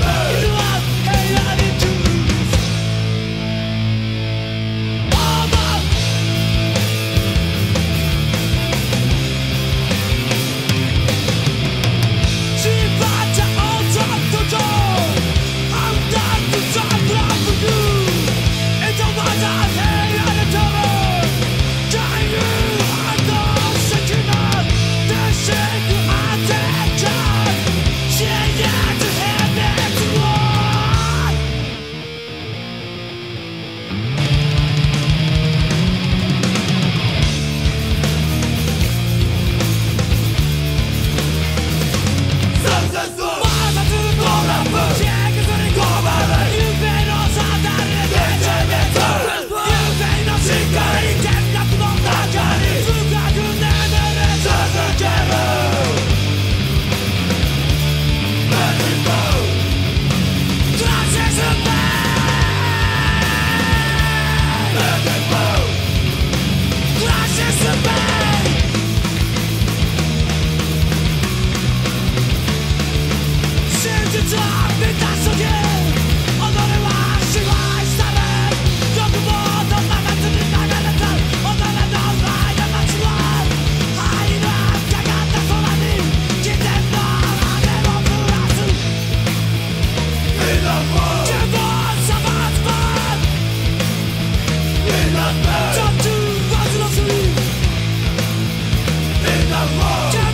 number. Top two, rising on three. In the road.